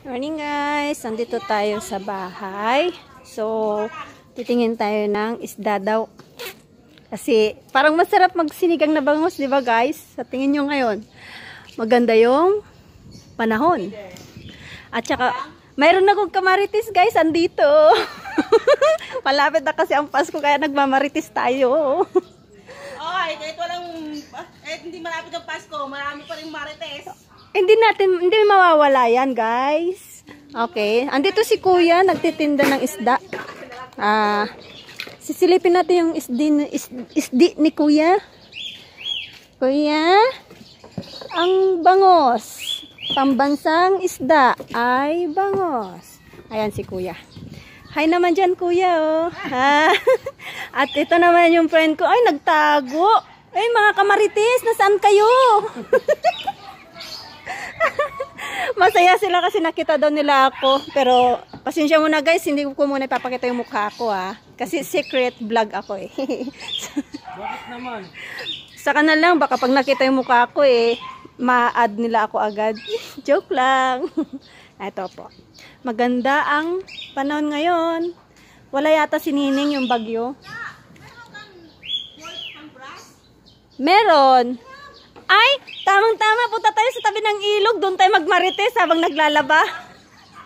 Morning guys, nandito tayo sa bahay. So, titingin tayo ng isda daw. Kasi parang masarap magsinigang na bangus, di ba guys? Sa tingin nyo ngayon, maganda yung panahon. At saka, mayroon na kong kamaritis guys, andito. Malapit na kasi ang Pasko kaya nagmamaritis tayo. Okay, kahit walang, kahit hindi malapit ang Pasko, marami pa rin marites. Hindi natin, hindi mawawala yan, guys. Okay. Andito si kuya, nagtitinda ng isda. Ah, sisilipin natin yung isdi, is, isdi ni kuya. Kuya, ang bangos. Pambansang isda ay bangos. Ayan si kuya. Hi naman dyan, kuya, oh. Ah, At ito naman yung friend ko. Ay, nagtago. Ay, mga kamarites, nasaan kayo? Masaya sila kasi nakita daw nila ako. Pero, pasensya muna guys, hindi ko muna ipapakita yung mukha ko ah. Kasi secret vlog ako eh. Bakit naman? Saka na lang, baka pag nakita yung mukha ko eh, ma-add nila ako agad. Joke lang. Ito po. Maganda ang panahon ngayon. Wala yata sinining yung bagyo. Meron. Ay, tamang-tama. Sa tabi ng ilog. Doon tayo magmarites habang naglalaba.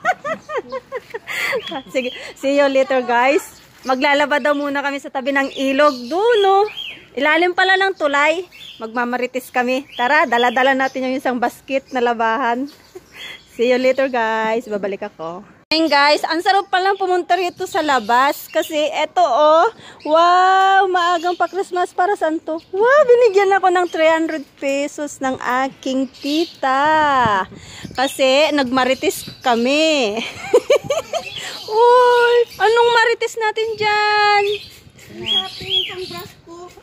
Sige, see you later guys. Maglalaba daw muna kami sa tabi ng ilog. Doon, no. Ilalim pala ng tulay. Magmamarites kami. Tara, dala-dala natin yung isang basket na labahan. see you later guys. Babalik ako. Ayun guys, ang sarap palang pumunta rito sa labas kasi eto oh, wow, maagang pa Christmas para santo. Wow, binigyan ako ng 300 pesos ng aking tita. Kasi nagmarites kami. Uy, anong marites natin dyan?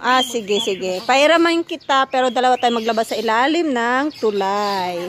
Ah, sige, sige. Pairamahin kita pero dalawa tayo maglabas sa ilalim ng tulay.